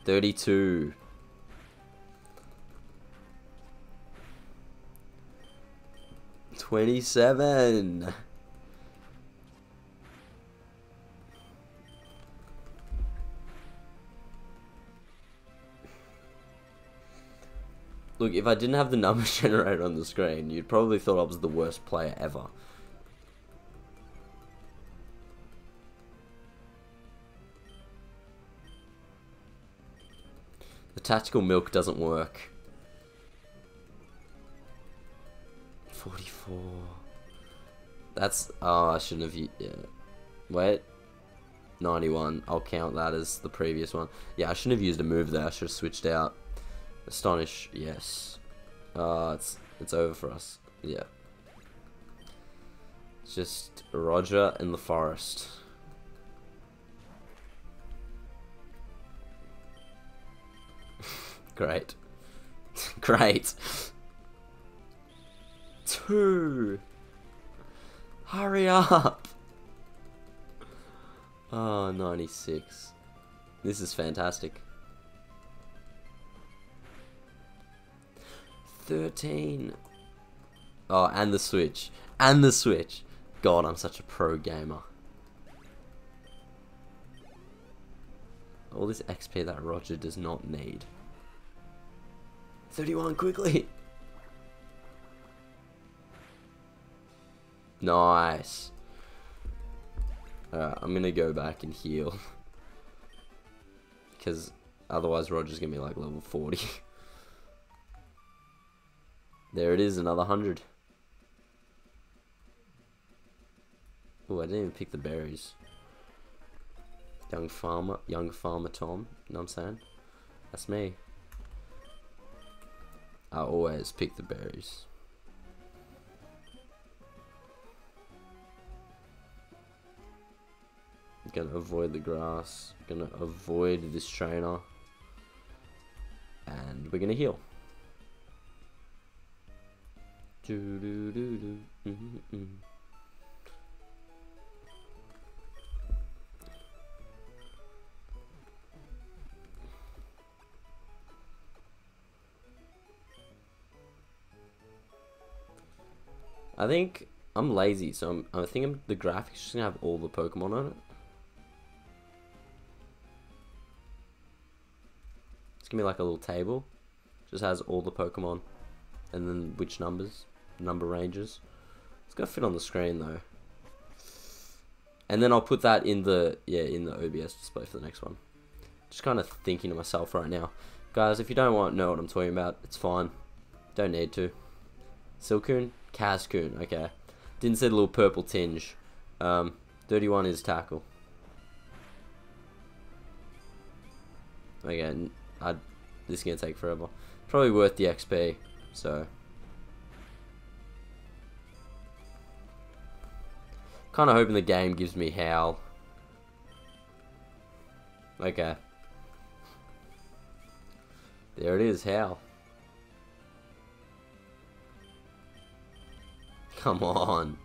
32. Twenty-seven. Look, if I didn't have the number generator on the screen, you'd probably thought I was the worst player ever. Tactical milk doesn't work. 44. That's, oh, I shouldn't have, yeah. Wait. 91. I'll count that as the previous one. Yeah, I shouldn't have used a move there. I should have switched out. Astonish, yes. Uh, it's, it's over for us. Yeah. It's just Roger in the forest. Great. Great. Two. Hurry up. Oh, 96. This is fantastic. 13. Oh, and the Switch. And the Switch. God, I'm such a pro gamer. All this XP that Roger does not need. 31 quickly. Nice. Alright, I'm gonna go back and heal. Because otherwise Roger's gonna be like level 40. there it is, another 100. Oh, I didn't even pick the berries. Young farmer, young farmer Tom. You know what I'm saying? That's me. I always pick the berries. Gonna avoid the grass. Gonna avoid this trainer. And we're gonna heal. Do do do do. Mm -hmm I think I'm lazy, so I'm, I think I'm, the graphics just gonna have all the Pokemon on it. It's gonna be like a little table, just has all the Pokemon, and then which numbers, number ranges. It's gonna fit on the screen though. And then I'll put that in the yeah in the OBS display for the next one. Just kind of thinking to myself right now, guys. If you don't want know what I'm talking about, it's fine. Don't need to. Silcoon, Cascoon, okay. Didn't see the little purple tinge. Um, 31 is tackle. Again, I this is gonna take forever. Probably worth the XP, so. Kind of hoping the game gives me Howl. Okay. There it is, Howl. Come on.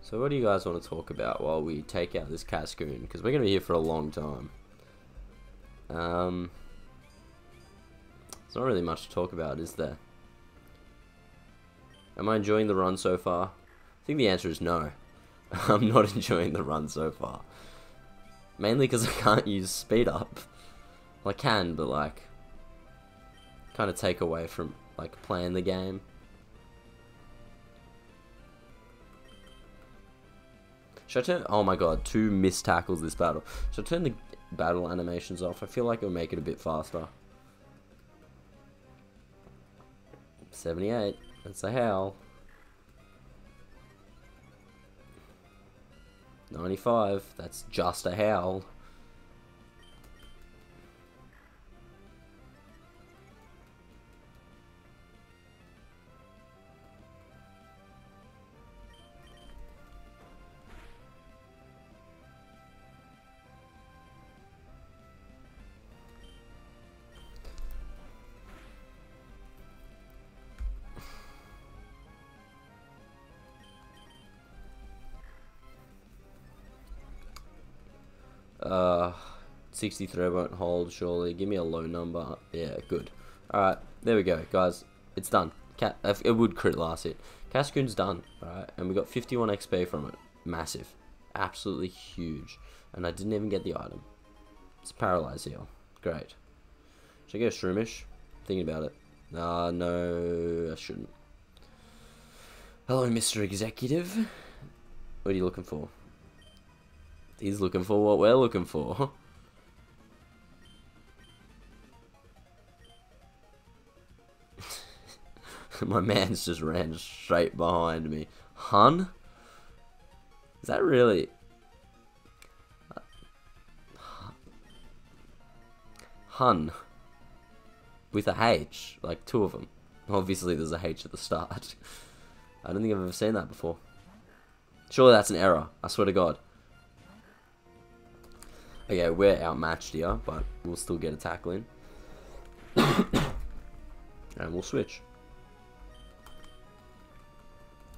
So what do you guys want to talk about while we take out this Cascoon? Because we're going to be here for a long time. Um, there's not really much to talk about, is there? Am I enjoying the run so far? I think the answer is no. I'm not enjoying the run so far. Mainly because I can't use speed up. Well, I can, but like, kind of take away from like playing the game. Should I turn? Oh my god, two missed tackles this battle. Should I turn the battle animations off? I feel like it'll make it a bit faster. 78. That's a hell. 95. That's just a howl. 63 won't hold, surely. Give me a low number. Yeah, good. Alright, there we go, guys. It's done. Cat, it would crit last hit. Cascoon's done, alright? And we got 51 XP from it. Massive. Absolutely huge. And I didn't even get the item. It's Paralyze Heal. Great. Should I go Shroomish? Thinking about it. Uh, no, I shouldn't. Hello, Mr. Executive. What are you looking for? He's looking for what we're looking for. My man's just ran straight behind me. Hun? Is that really... Hun. With a H. Like two of them. Obviously there's a H at the start. I don't think I've ever seen that before. Surely that's an error. I swear to God. Okay, we're outmatched here, but we'll still get a tackle in. and we'll switch.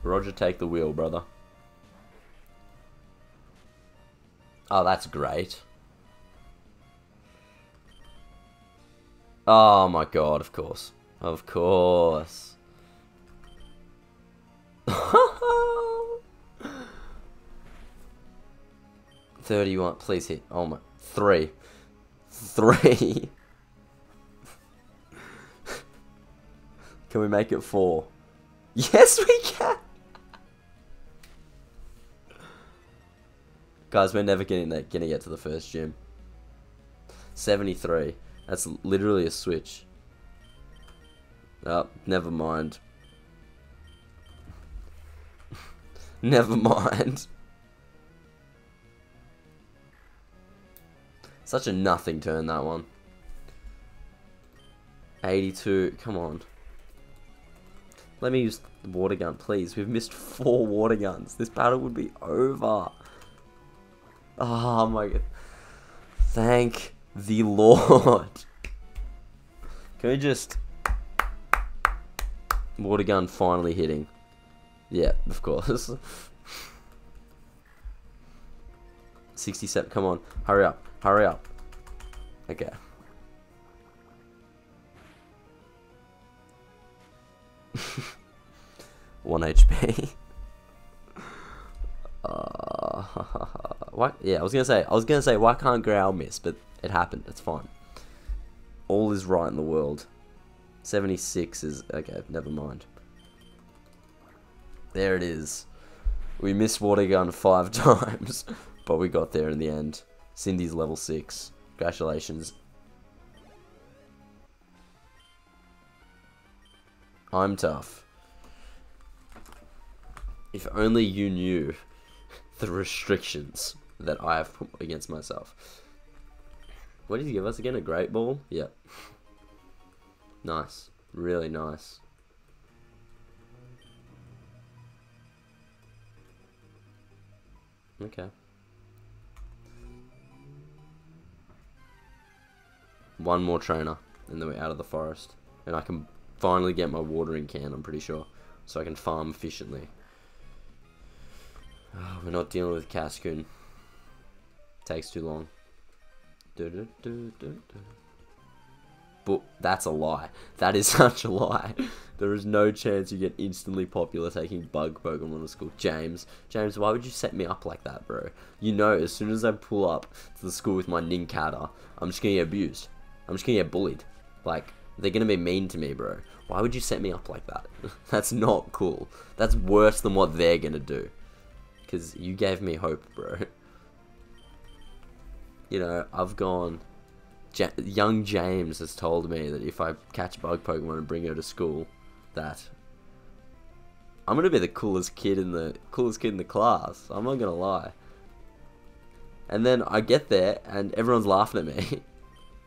Roger, take the wheel, brother. Oh, that's great. Oh my god, of course. Of course. 31. Please hit. Oh my. Three. Three. can we make it four? Yes, we can. Guys, we're never getting that, gonna get to the first gym. 73. That's literally a switch. Oh, never mind. never mind. Such a nothing turn, that one. 82, come on. Let me use the water gun, please. We've missed four water guns. This battle would be over. Oh my god. Thank the Lord. Can we just... Water gun finally hitting. Yeah, of course. 67, come on. Hurry up, hurry up. Okay. One HP. Uh, what? Yeah, I was gonna say. I was gonna say why can't Growl miss, but it happened. It's fine. All is right in the world. Seventy six is okay. Never mind. There it is. We missed water gun five times, but we got there in the end. Cindy's level six. Congratulations. I'm tough. If only you knew the restrictions that I have put against myself. What did he give us again? A great ball? Yep. nice. Really nice. Okay. One more trainer, and then we're out of the forest. And I can finally get my watering can, I'm pretty sure. So I can farm efficiently. Oh, we're not dealing with Cascoon. Takes too long. But that's a lie. That is such a lie. There is no chance you get instantly popular taking bug Pokemon to school. James, James, why would you set me up like that, bro? You know, as soon as I pull up to the school with my Nincada, I'm just gonna get abused. I'm just gonna get bullied. Like, they're gonna be mean to me, bro. Why would you set me up like that? That's not cool. That's worse than what they're gonna do. Because you gave me hope, bro. You know, I've gone... Young James has told me that if I catch bug Pokemon and bring her to school, that I'm gonna be the coolest kid in the coolest kid in the class. I'm not gonna lie. And then I get there and everyone's laughing at me.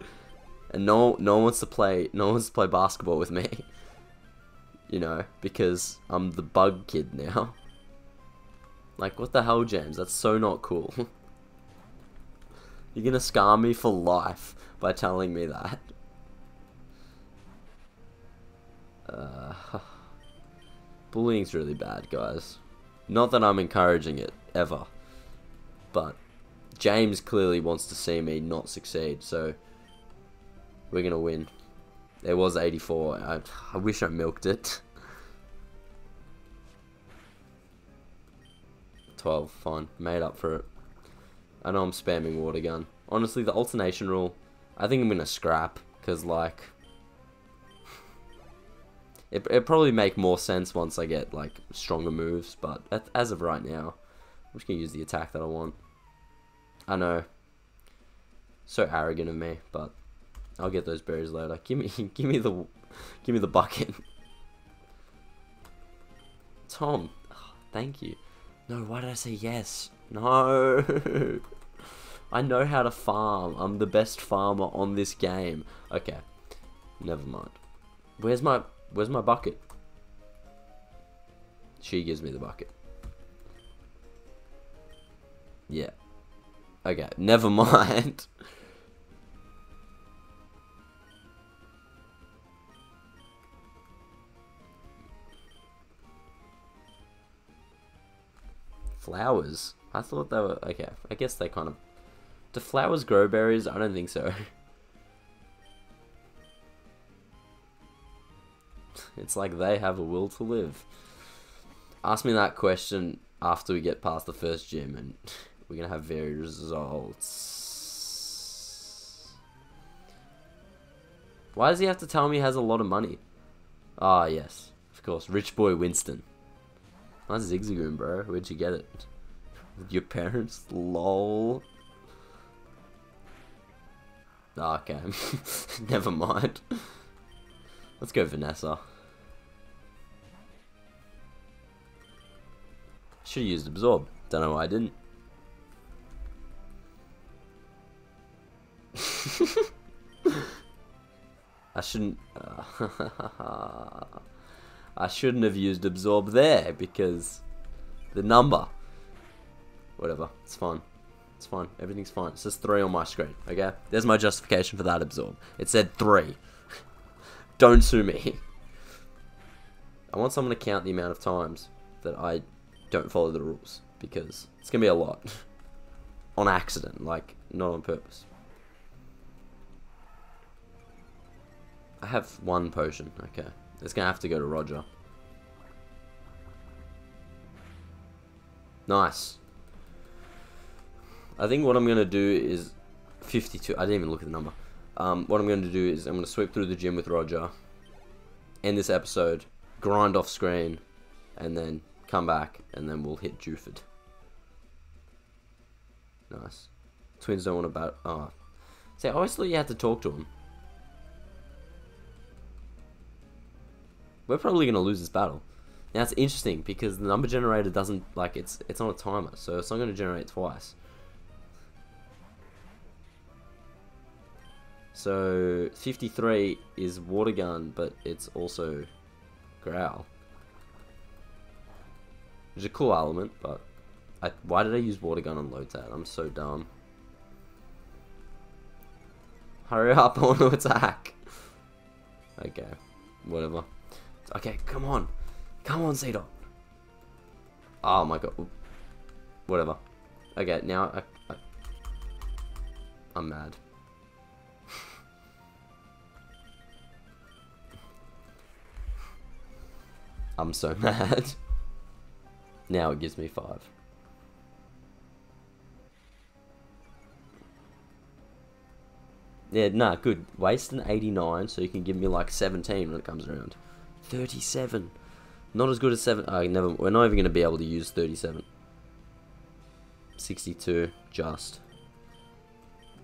and no no one wants to play no one wants to play basketball with me. you know, because I'm the bug kid now. Like what the hell, James? That's so not cool. You're gonna scar me for life by telling me that. Uh, bullying's really bad, guys. Not that I'm encouraging it, ever. But James clearly wants to see me not succeed, so we're going to win. It was 84. I, I wish I milked it. 12, fine. Made up for it. I know I'm spamming water gun. Honestly, the alternation rule, I think I'm going to scrap. Because, like... It, it probably make more sense once I get, like, stronger moves. But as of right now, I'm just going to use the attack that I want. I know. So arrogant of me, but I'll get those berries later. Give me, give me the, give me the bucket. Tom, oh, thank you. No, why did I say yes? No. I know how to farm. I'm the best farmer on this game. Okay, never mind. Where's my, where's my bucket? She gives me the bucket. Yeah. Okay, never mind. Flowers? I thought they were... Okay, I guess they kind of... Do flowers grow berries? I don't think so. it's like they have a will to live. Ask me that question after we get past the first gym and we're going to have varied results. Why does he have to tell me he has a lot of money? Ah, yes. Of course. Rich boy Winston. That's Zigzagoon, bro. Where'd you get it? Your parents? Lol. Okay. Never mind. Let's go Vanessa. Should have used Absorb. Don't know why I didn't. I shouldn't. Uh, I shouldn't have used absorb there because the number. Whatever, it's fine. It's fine. Everything's fine. It says three on my screen. Okay, there's my justification for that absorb. It said three. Don't sue me. I want someone to count the amount of times that I don't follow the rules because it's gonna be a lot on accident, like not on purpose. I have one potion. Okay. It's going to have to go to Roger. Nice. I think what I'm going to do is 52. I didn't even look at the number. Um, what I'm going to do is I'm going to sweep through the gym with Roger. End this episode. Grind off screen. And then come back. And then we'll hit Dewford. Nice. Twins don't want to bat. Oh. See, I always thought you had to talk to him. We're probably going to lose this battle. Now it's interesting because the number generator doesn't like it's it's on a timer, so it's not going to generate twice. So 53 is water gun, but it's also growl. Which is a cool element, but I, why did I use water gun on Lotad? I'm so dumb. Hurry up, I want to attack. Okay, whatever. Okay, come on. Come on, Cedar. Oh my god. Whatever. Okay, now I, I, I'm mad. I'm so mad. now it gives me five. Yeah, nah, good. Waste an 89 so you can give me like 17 when it comes around. 37. Not as good as 7. I never. We're not even going to be able to use 37. 62. Just.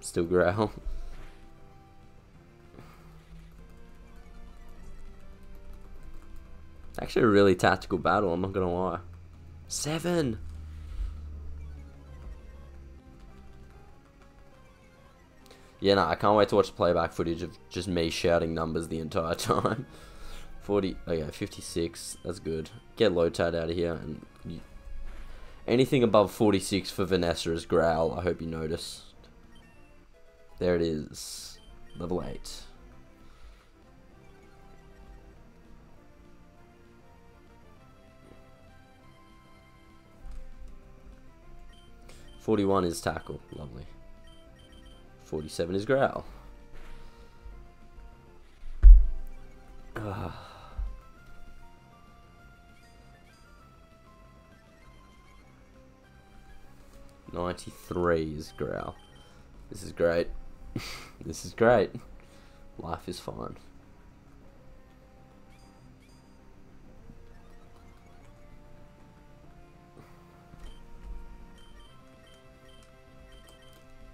Still growl. Actually a really tactical battle, I'm not going to lie. 7! Yeah, no, I can't wait to watch playback footage of just me shouting numbers the entire time. 40, oh yeah, 56, that's good. Get Lotad out of here, and you, anything above 46 for Vanessa is Growl, I hope you noticed. There it is, level 8. Forty-one is tackle, lovely. Forty-seven is growl. 93 is growl. This is great. this is great. Life is fine.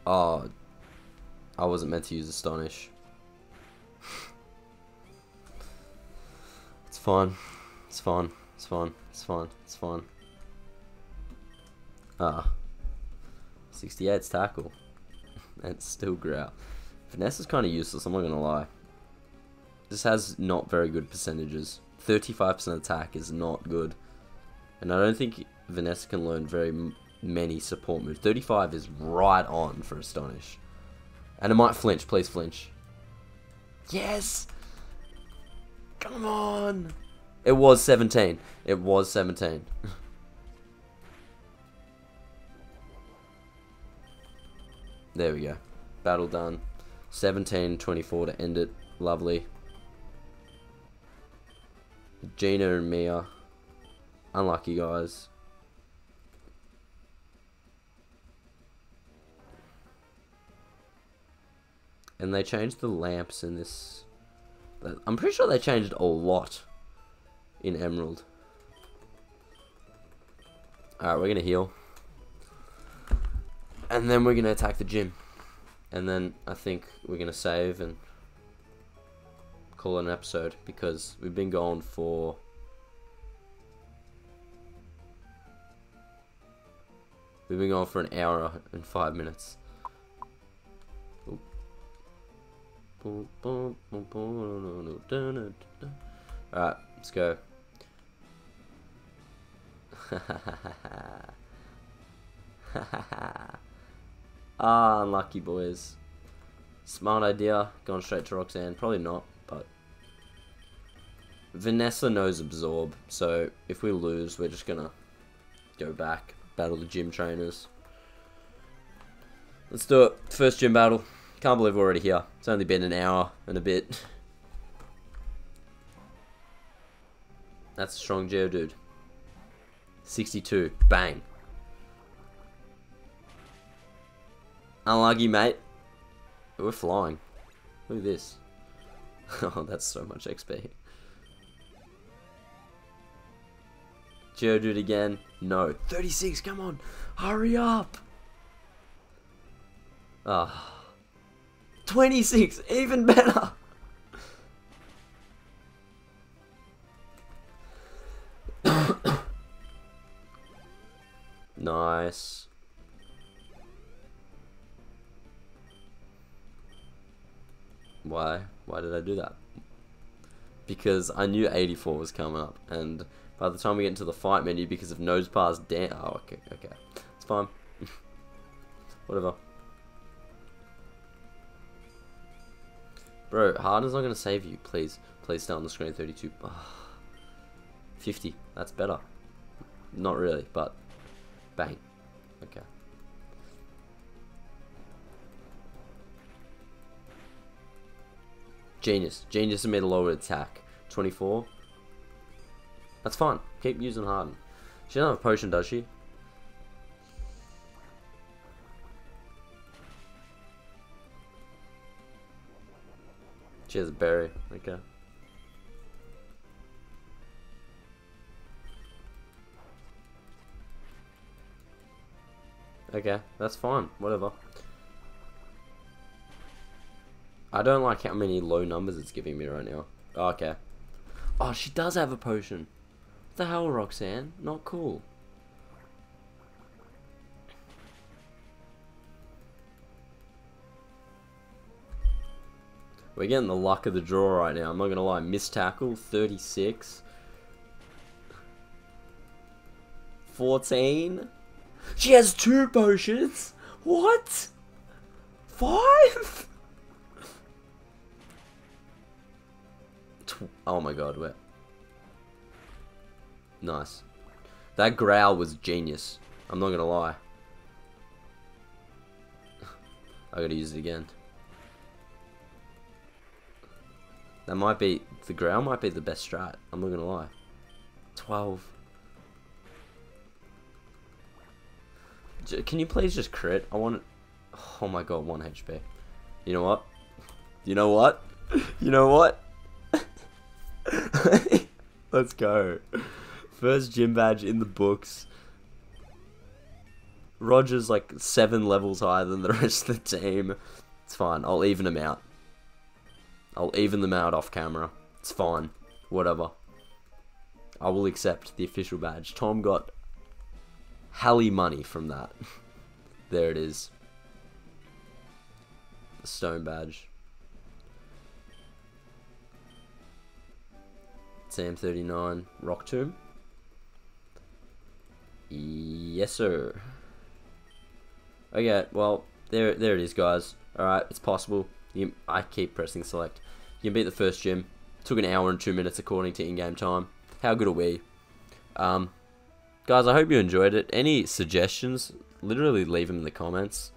Oh, I wasn't meant to use Astonish. it's fine. It's fine. It's fine. It's fine. It's fine. Ah. 68's tackle. and still growl. Vanessa's kind of useless, I'm not going to lie. This has not very good percentages. 35% attack is not good. And I don't think Vanessa can learn very many support moves. 35 is right on for Astonish. And it might flinch. Please flinch. Yes! Come on! It was 17. It was 17. There we go. Battle done. 17-24 to end it. Lovely. Gina and Mia. Unlucky guys. And they changed the lamps in this. I'm pretty sure they changed a lot in Emerald. Alright, we're going to heal. And then we're to attack the gym. And then I think we're to save and call it an episode because we've been going for we've been going for an hour and five minutes. Alright, let's go. ah, unlucky boys. Smart idea, going straight to Roxanne. Probably not, but... Vanessa knows Absorb, so if we lose, we're just gonna go back, battle the gym trainers. Let's do it. First gym battle. Can't believe we're already here. It's only been an hour and a bit. That's a strong Geodude. 62. Bang. Unlucky, mate. We're flying. Look at this. oh, that's so much XP. Geodude again. No. 36, come on. Hurry up. Ah. 26, even better. nice. Why? Why did I do that? Because I knew 84 was coming up, and by the time we get into the fight menu, because of nose Nosepass down... Oh, okay, okay. It's fine. Whatever. Bro, Harden's not going to save you. Please. Please stay on the screen. 32. Oh. 50. That's better. Not really, but bang. Genius. Genius made a lower attack. 24. That's fine. Keep using Harden. She doesn't have a potion, does she? She has a berry. Okay. Okay, that's fine. Whatever. I don't like how many low numbers it's giving me right now. Oh, okay. Oh, she does have a potion. What the hell, Roxanne? Not cool. We're getting the luck of the draw right now. I'm not going to lie. Miss tackle, 36. 14. She has two potions? What? Five? Oh my god, wait. Nice. That growl was genius. I'm not gonna lie. I gotta use it again. That might be, the growl might be the best strat. I'm not gonna lie. 12. Can you please just crit? I want Oh my god, 1 HP. You know what? You know what? You know what? Let's go. First gym badge in the books. Roger's like seven levels higher than the rest of the team. It's fine. I'll even them out. I'll even them out off camera. It's fine. Whatever. I will accept the official badge. Tom got Hally money from that. there it is. The stone badge. Sam 39 Rock Tomb. Yes, sir. Okay, well, there, there it is, guys. All right, it's possible. You, I keep pressing select. You can beat the first gym. Took an hour and two minutes according to in-game time. How good are we? Um, guys, I hope you enjoyed it. Any suggestions, literally leave them in the comments.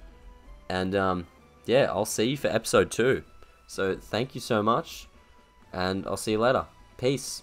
And um, yeah, I'll see you for episode two. So thank you so much, and I'll see you later. Peace.